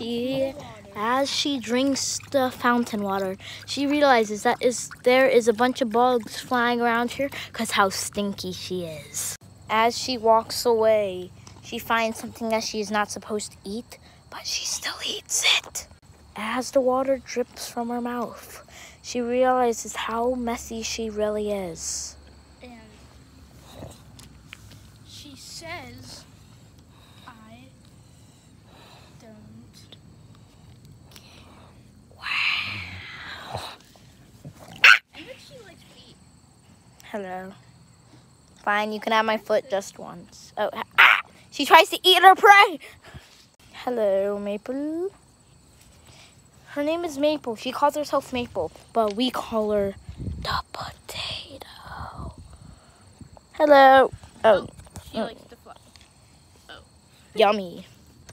she as she drinks the fountain water, she realizes that is there is a bunch of bugs flying around here because how stinky she is. As she walks away, she finds something that she is not supposed to eat, but she still eats it. As the water drips from her mouth, she realizes how messy she really is. And she says, Hello. Fine, you can have my foot just once. Oh, ah! She tries to eat her prey. Hello, Maple. Her name is Maple. She calls herself Maple, but we call her the potato. Hello. Oh, She Oh. likes to fly. Oh. Yummy.